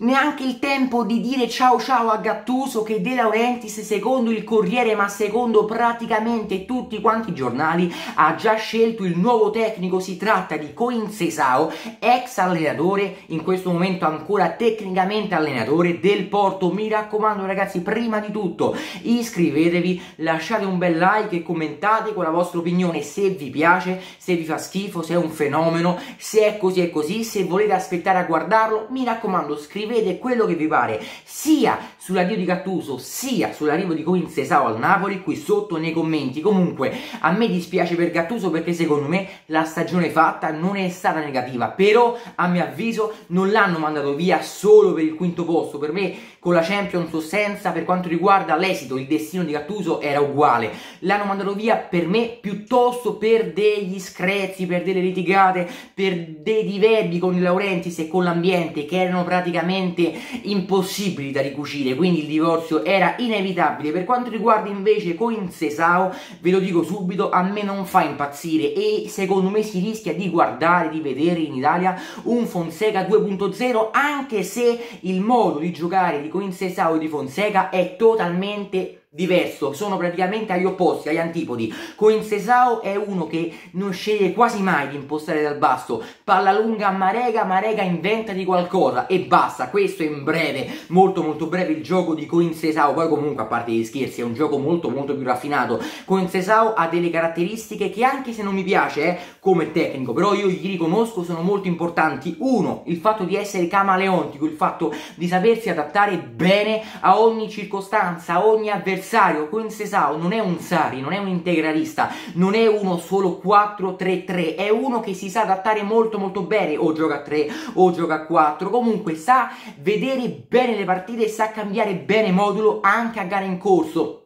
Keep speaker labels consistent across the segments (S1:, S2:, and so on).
S1: neanche il tempo di dire ciao ciao a Gattuso che De Laurentiis secondo il Corriere ma secondo praticamente tutti quanti i giornali ha già scelto il nuovo tecnico. Si tratta di Coin Cesao ex allenatore in questo momento ancora tecnicamente allenatore del Porto. Mi raccomando ragazzi prima di tutto iscrivetevi lasciate un bel like e commentate con la vostra opinione se vi piace se vi fa schifo se è un fenomeno se è così è così. Se volete aspettare a guardarlo mi raccomando scrivete scrivete quello che vi pare, sia sull'addio di Gattuso, sia sull'arrivo di Coin Sesao al Napoli, qui sotto nei commenti. Comunque, a me dispiace per Gattuso perché secondo me la stagione fatta non è stata negativa, però a mio avviso non l'hanno mandato via solo per il quinto posto. Per me con la Champions o senza, per quanto riguarda l'esito, il destino di Gattuso era uguale. L'hanno mandato via per me piuttosto per degli screzi, per delle litigate, per dei diverbi con i Laurentiis e con l'ambiente che erano praticamente praticamente impossibili da ricucire, quindi il divorzio era inevitabile. Per quanto riguarda invece Coin Sesao, ve lo dico subito, a me non fa impazzire e secondo me si rischia di guardare, di vedere in Italia un Fonseca 2.0 anche se il modo di giocare di Coin Sesao e di Fonseca è totalmente diverso, sono praticamente agli opposti, agli antipodi. Coin Sesao è uno che non sceglie quasi mai di impostare dal basso, palla lunga a Marega, Marega inventa di qualcosa e basta, questo è in breve, molto molto breve il gioco di Coin Sesao, poi comunque a parte gli scherzi è un gioco molto molto più raffinato. Coin Sesao ha delle caratteristiche che anche se non mi piace eh, come tecnico, però io gli riconosco sono molto importanti. Uno, il fatto di essere camaleontico, il fatto di sapersi adattare bene a ogni circostanza, a ogni avversario avversario Queen Sesao non è un Sari, non è un integralista, non è uno solo 4-3-3, è uno che si sa adattare molto molto bene, o gioca a 3 o gioca a 4, comunque sa vedere bene le partite e sa cambiare bene modulo anche a gare in corso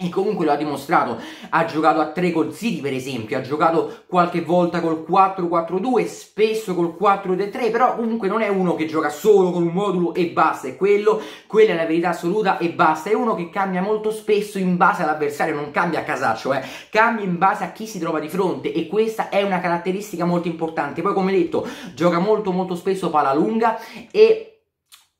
S1: e comunque lo ha dimostrato, ha giocato a 3 col City per esempio, ha giocato qualche volta col 4-4-2, spesso col 4-3, però comunque non è uno che gioca solo con un modulo e basta, è quello, quella è la verità assoluta e basta, è uno che cambia molto spesso in base all'avversario, non cambia a casaccio, eh, cambia in base a chi si trova di fronte e questa è una caratteristica molto importante, poi come detto gioca molto molto spesso palla lunga e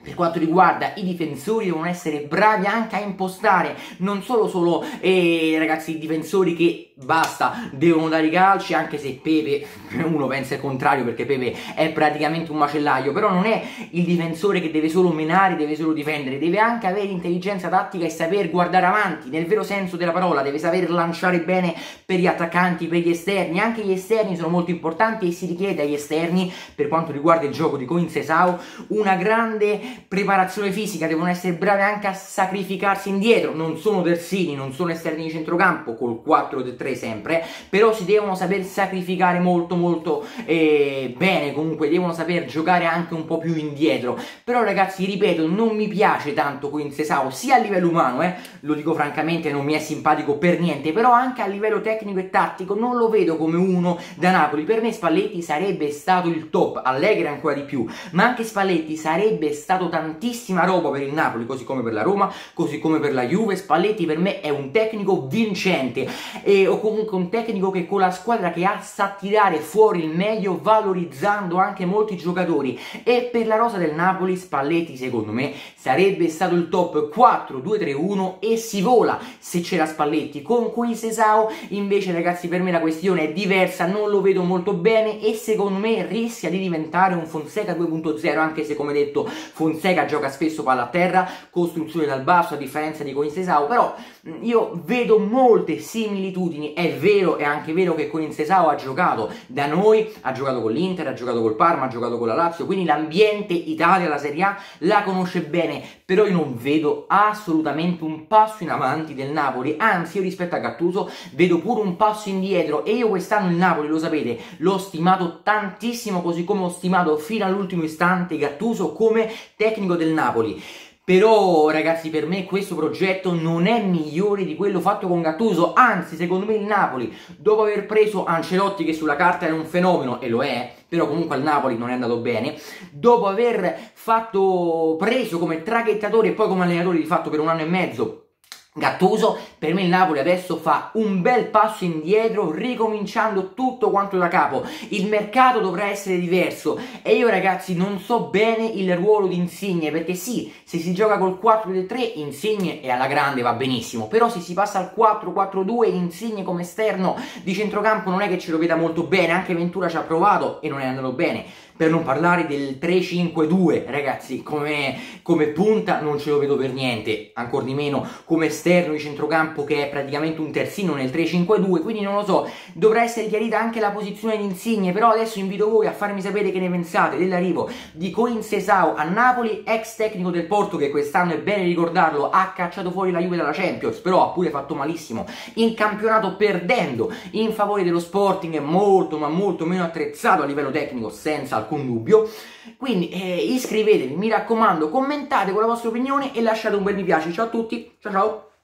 S1: per quanto riguarda i difensori devono essere bravi anche a impostare, non solo solo eh, ragazzi i difensori che basta, devono dare i calci, anche se Pepe, uno pensa il contrario perché Pepe è praticamente un macellaio, però non è il difensore che deve solo menare, deve solo difendere, deve anche avere intelligenza tattica e saper guardare avanti, nel vero senso della parola, deve saper lanciare bene per gli attaccanti, per gli esterni, anche gli esterni sono molto importanti e si richiede agli esterni, per quanto riguarda il gioco di Coin Sesao, una grande preparazione fisica, devono essere bravi anche a sacrificarsi indietro, non sono terzini, non sono esterni di centrocampo, col 4-3 sempre, però si devono saper sacrificare molto molto eh, bene, comunque devono saper giocare anche un po' più indietro, però ragazzi ripeto non mi piace tanto Queen Sesao, sia a livello umano, eh, lo dico francamente non mi è simpatico per niente, però anche a livello tecnico e tattico non lo vedo come uno da Napoli, per me Spalletti sarebbe stato il top, Allegri ancora di più, ma anche Spalletti sarebbe stato tantissima roba per il Napoli, così come per la Roma, così come per la Juve. Spalletti per me è un tecnico vincente, e, o comunque un tecnico che con la squadra che ha sa tirare fuori il meglio, valorizzando anche molti giocatori. E per la rosa del Napoli, Spalletti, secondo me, sarebbe stato il top 4-2-3-1 e si vola se c'era Spalletti. Con Qui Sesao, invece, ragazzi, per me la questione è diversa, non lo vedo molto bene e secondo me rischia di diventare un Fonseca 2.0, anche se, come detto, Fonseca Fonseca gioca spesso palla a terra, costruzione dal basso a differenza di Coinsesao, però io vedo molte similitudini, è vero, è anche vero che Coinsesao ha giocato da noi, ha giocato con l'Inter, ha giocato col Parma, ha giocato con la Lazio, quindi l'ambiente Italia, la Serie A la conosce bene, però io non vedo assolutamente un passo in avanti del Napoli, anzi io rispetto a Gattuso vedo pure un passo indietro. E io quest'anno il Napoli, lo sapete, l'ho stimato tantissimo così come ho stimato fino all'ultimo istante Gattuso come tecnico del Napoli. Però ragazzi per me questo progetto non è migliore di quello fatto con Gattuso, anzi secondo me il Napoli dopo aver preso Ancelotti che sulla carta era un fenomeno e lo è, però comunque al Napoli non è andato bene, dopo aver fatto preso come traghettatore e poi come allenatore di fatto per un anno e mezzo Gattuso, per me il Napoli adesso fa un bel passo indietro ricominciando tutto quanto da capo. Il mercato dovrà essere diverso. E io ragazzi non so bene il ruolo di Insigne perché sì, se si gioca col 4-3 Insigne e alla grande va benissimo, però se si passa al 4-4-2 Insigne come esterno di centrocampo non è che ce lo veda molto bene, anche Ventura ci ha provato e non è andato bene per non parlare del 3-5-2, ragazzi, come, come, punta non ce lo vedo per niente, ancora di meno come esterno di centrocampo che è praticamente un terzino nel 3-5-2, quindi non lo so, dovrà essere chiarita anche la posizione di Insigne, però adesso invito voi a farmi sapere che ne pensate dell'arrivo di Coin Sesao a Napoli, ex tecnico del Porto che quest'anno è bene ricordarlo, ha cacciato fuori la Juve dalla Champions, però ha pure fatto malissimo in campionato perdendo in favore dello Sporting, molto ma molto meno attrezzato a livello tecnico, senza alcun alcun dubbio. Quindi eh, iscrivetevi, mi raccomando, commentate con la vostra opinione e lasciate un bel mi piace. Ciao a tutti, ciao ciao!